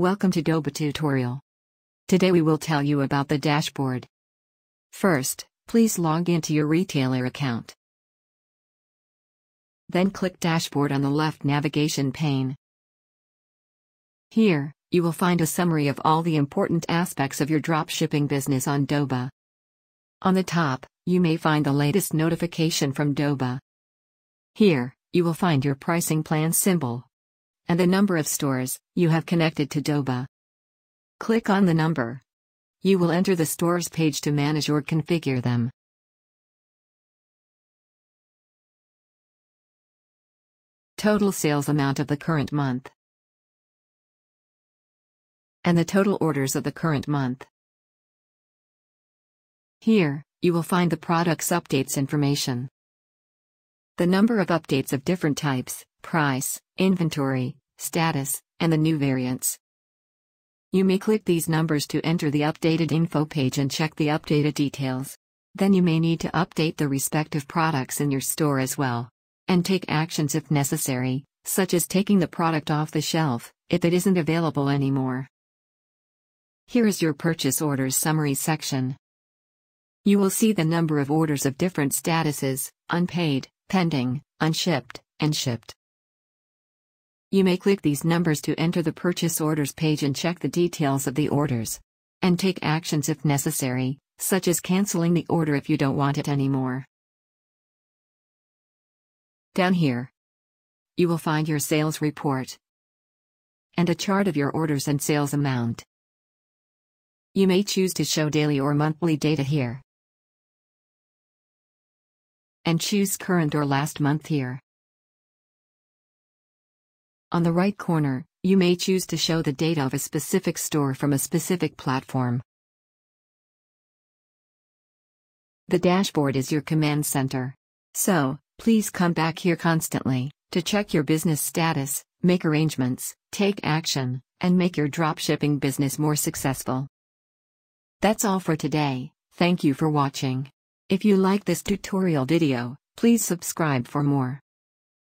Welcome to Doba tutorial. Today we will tell you about the dashboard. First, please log into your retailer account. Then click Dashboard on the left navigation pane. Here, you will find a summary of all the important aspects of your dropshipping business on Doba. On the top, you may find the latest notification from Doba. Here, you will find your pricing plan symbol and the number of stores you have connected to Doba. Click on the number. You will enter the stores page to manage or configure them. Total sales amount of the current month. And the total orders of the current month. Here, you will find the products updates information. The number of updates of different types, price, inventory, status, and the new variants. You may click these numbers to enter the updated info page and check the updated details. Then you may need to update the respective products in your store as well. And take actions if necessary, such as taking the product off the shelf, if it isn't available anymore. Here is your purchase orders summary section. You will see the number of orders of different statuses, unpaid, pending, unshipped, and shipped. You may click these numbers to enter the purchase orders page and check the details of the orders. And take actions if necessary, such as canceling the order if you don't want it anymore. Down here, you will find your sales report and a chart of your orders and sales amount. You may choose to show daily or monthly data here. And choose current or last month here. On the right corner, you may choose to show the data of a specific store from a specific platform. The dashboard is your command center. So, please come back here constantly to check your business status, make arrangements, take action, and make your dropshipping business more successful. That's all for today. Thank you for watching. If you like this tutorial video, please subscribe for more.